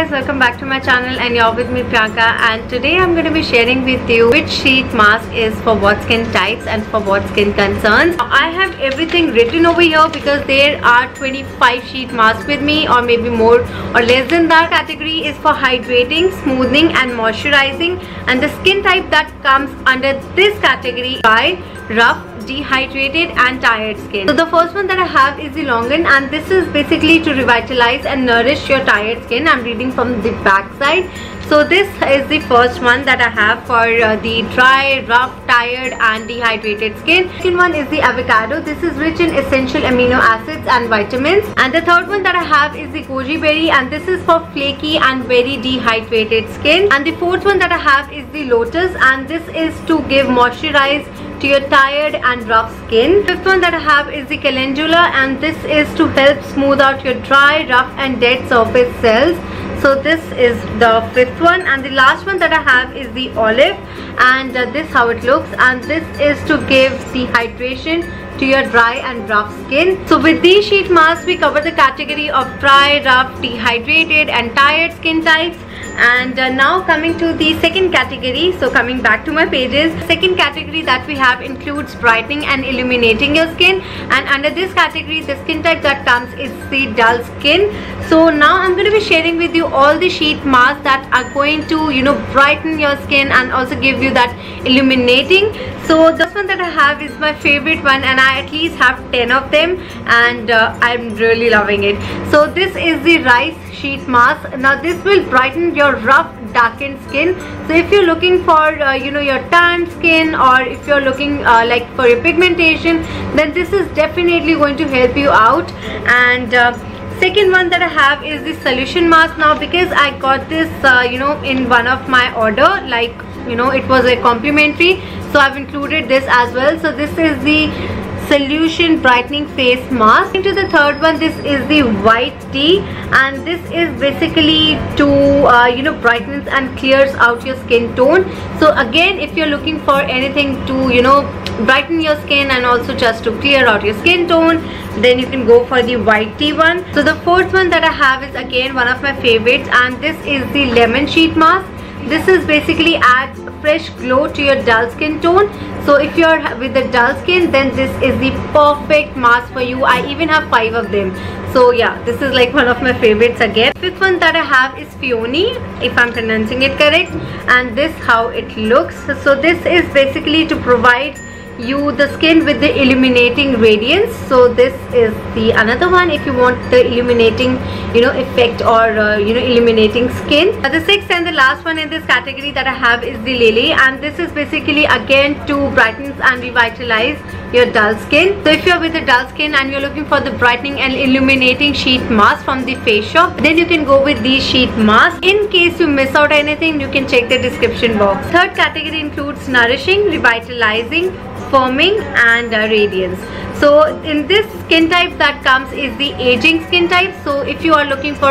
guys welcome back to my channel and you're with me Priyanka. And today I'm going to be sharing with you which sheet mask is for what skin types and for what skin concerns. I have everything written over here because there are 25 sheet masks with me or maybe more or less than that. Category is for hydrating smoothing and moisturizing. And the skin type that comes under this category dry rough dehydrated and tired skin. So the first one that i have is the longan and this is basically to revitalize and nourish your tired skin. I'm reading from the back side. So this is the first one that i have for uh, the dry rough tired and dehydrated skin. Second one is the avocado. This is rich in essential amino acids and vitamins. And the third one that i have is the goji berry and this is for flaky and very dehydrated skin. And the fourth one that i have is the lotus and this is to give moisturize to your tired and rough skin. Fifth one that I have is the calendula and this is to help smooth out your dry, rough and dead surface cells. So this is the fifth one and the last one that I have is the olive and uh, this how it looks and this is to give the hydration to your dry and rough skin. So with these sheet masks we cover the category of dry, rough, dehydrated and tired skin types and uh, now coming to the second category. So coming back to my pages. Second category that we have includes brightening and illuminating your skin. And under this category the skin type that comes is the dull skin. So now i'm going to be sharing with you all the sheet masks that are going to you know brighten your skin and also give you that illuminating. So this one that i have is my favorite one and i at least have 10 of them and uh, i'm really loving it. So this is the rice sheet mask. Now this will brighten your rough darkened skin. So if you're looking for uh, you know your tan skin or if you're looking uh, like for your pigmentation then this is definitely going to help you out. And uh, second one that I have is the solution mask. Now because I got this uh, you know in one of my order like you know it was a complimentary so I've included this as well. So this is the solution brightening face mask. Into the third one this is the white tea. And this is basically to uh, you know brightens and clears out your skin tone. So again if you're looking for anything to you know brighten your skin and also just to clear out your skin tone then you can go for the white tea one. So the fourth one that i have is again one of my favorites. And this is the lemon sheet mask this is basically adds fresh glow to your dull skin tone. So if you're with the dull skin then this is the perfect mask for you. I even have five of them. So yeah this is like one of my favorites again. Fifth one that i have is peony if i'm pronouncing it correct. And this how it looks. So this is basically to provide you the skin with the illuminating radiance. So this is the another one if you want the illuminating you know effect or uh, you know illuminating skin. Uh, the sixth and the last one in this category that i have is the lily. And this is basically again to brighten and revitalize your dull skin. So if you're with a dull skin and you're looking for the brightening and illuminating sheet mask from the face shop then you can go with these sheet masks in case you miss out anything you can check the description box. Third category includes nourishing revitalizing firming and uh, radiance so in this skin type that comes is the aging skin type. So if you are looking for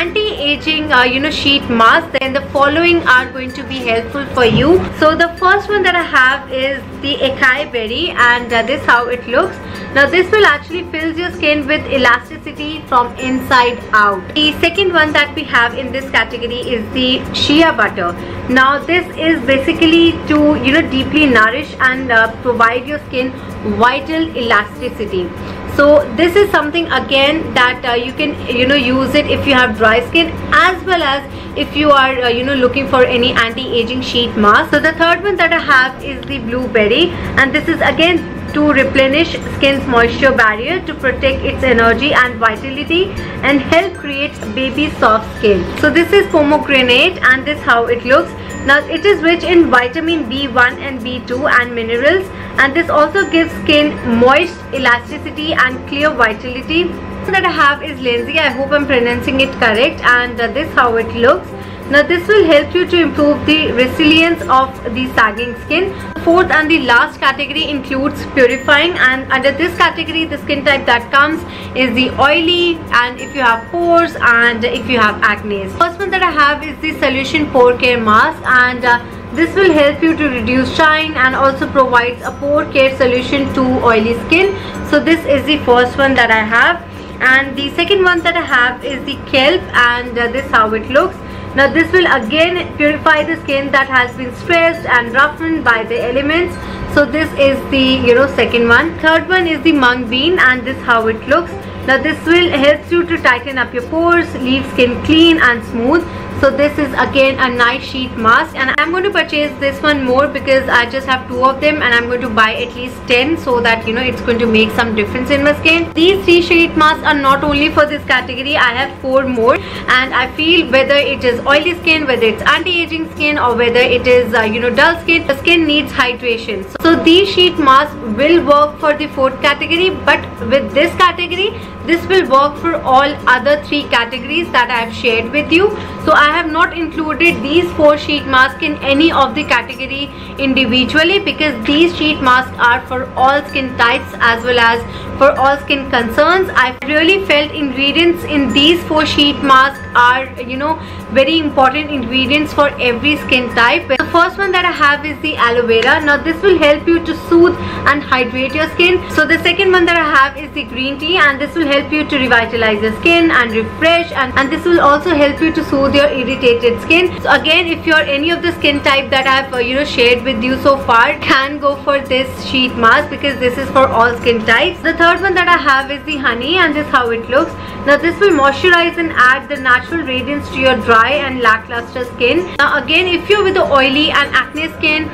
anti-aging uh, you know sheet mask then the following are going to be helpful for you. So the first one that i have is the acai berry and uh, this how it looks. Now this will actually fills your skin with elasticity from inside out. The second one that we have in this category is the shea butter. Now this is basically to you know deeply nourish and uh, provide your skin vital elasticity. So this is something again that uh, you can you know use it if you have dry skin as well as if you are uh, you know looking for any anti-aging sheet mask. So the third one that i have is the blueberry and this is again to replenish skin's moisture barrier to protect its energy and vitality and help create baby soft skin. So this is pomegranate and this how it looks. Now it is rich in vitamin b1 and b2 and minerals and this also gives skin moist elasticity and clear vitality that i have is lingzhi. i hope i'm pronouncing it correct and uh, this how it looks now this will help you to improve the resilience of the sagging skin. Fourth and the last category includes purifying and under this category the skin type that comes is the oily and if you have pores and if you have acne. First one that I have is the solution pore care mask and uh, this will help you to reduce shine and also provides a pore care solution to oily skin. So this is the first one that I have. And the second one that I have is the kelp and uh, this how it looks. Now this will again purify the skin that has been stressed and roughened by the elements. So this is the you know second one. Third one is the mung bean and this how it looks. Now this will help you to tighten up your pores leave skin clean and smooth so this is again a night sheet mask. And i'm going to purchase this one more because i just have two of them and i'm going to buy at least 10 so that you know it's going to make some difference in my skin. These three sheet masks are not only for this category. I have four more. And i feel whether it is oily skin whether it's anti-aging skin or whether it is uh, you know dull skin the skin needs hydration. So these sheet masks will work for the fourth category. But with this category this will work for all other three categories that i have shared with you so i have not included these four sheet masks in any of the category individually because these sheet masks are for all skin types as well as for all skin concerns. I really felt ingredients in these four sheet masks are you know very important ingredients for every skin type. The first one that I have is the aloe vera. Now this will help you to soothe and hydrate your skin. So the second one that I have is the green tea and this will help you to revitalize your skin and refresh and, and this will also help you to soothe your irritated skin so again if you're any of the skin type that I've uh, you know shared with you so far can go for this sheet mask because this is for all skin types the third one that I have is the honey and this how it looks now this will moisturize and add the natural radiance to your dry and lackluster skin. Now again if you're with the oily and acne skin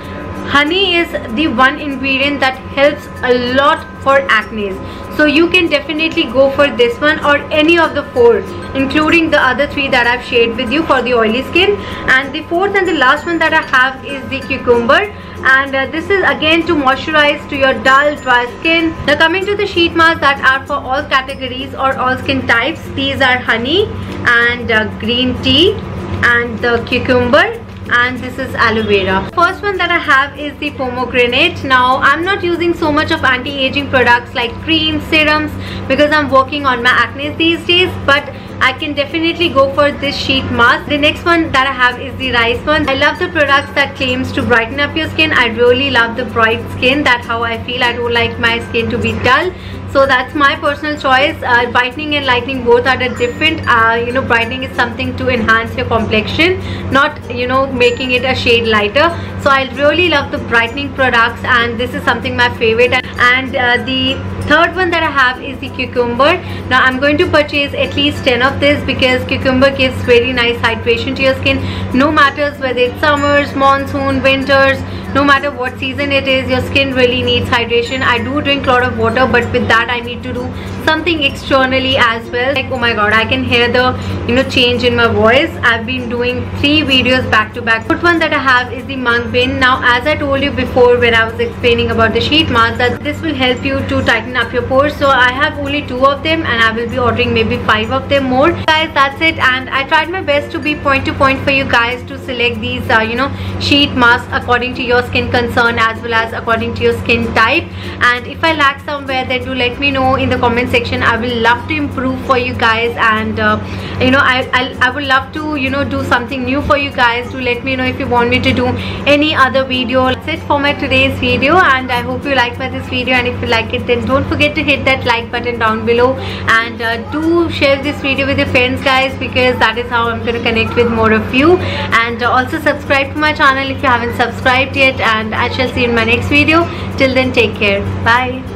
honey is the one ingredient that helps a lot for acne. So you can definitely go for this one or any of the four including the other three that I've shared with you for the oily skin. And the fourth and the last one that I have is the cucumber and uh, this is again to moisturize to your dull dry skin. Now coming to the sheet masks that are for all categories or all skin types these are honey and uh, green tea and the cucumber and this is aloe vera. First one that i have is the pomegranate. Now i'm not using so much of anti-aging products like creams serums because i'm working on my acne these days but I can definitely go for this sheet mask. The next one that I have is the rice one. I love the products that claims to brighten up your skin. I really love the bright skin. That's how I feel. I don't like my skin to be dull so that's my personal choice. Uh, brightening and lightening both are different uh, you know brightening is something to enhance your complexion not you know making it a shade lighter. So I really love the brightening products and this is something my favorite. And, uh, the third one that I have is the cucumber. Now I'm going to purchase at least 10 of this because cucumber gives very nice hydration to your skin. No matters whether it's summers monsoon winters no matter what season it is your skin really needs hydration. I do drink a lot of water but with that I need to do something externally as well. Like oh my god I can hear the you know change in my voice. I've been doing three videos back to back. First one that I have is the mung bean now as I told you before when I was explaining about the sheet mask that this will help you to tighten up your pores. So I have only two of them and I will be ordering maybe five of them more. Guys that's it. And I tried my best to be point to point for you guys to select these uh, you know sheet masks according to your skin concern as well as according to your skin type. And if I lack somewhere then do let me know in the comment section. I will love to improve for you guys and uh, you know I, I, I would love to you know do something new for you guys. To let me know if you want me to do any other video. That's it for my today's video and I hope you liked my this video. And if you like it then don't forget to hit that like button down below. And uh, do share this video with your friends guys because that is how I'm going to connect with more of you. And uh, also subscribe to my channel if you haven't subscribed yet and I shall see you in my next video. Till then take care. Bye